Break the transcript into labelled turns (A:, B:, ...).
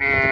A: Yeah.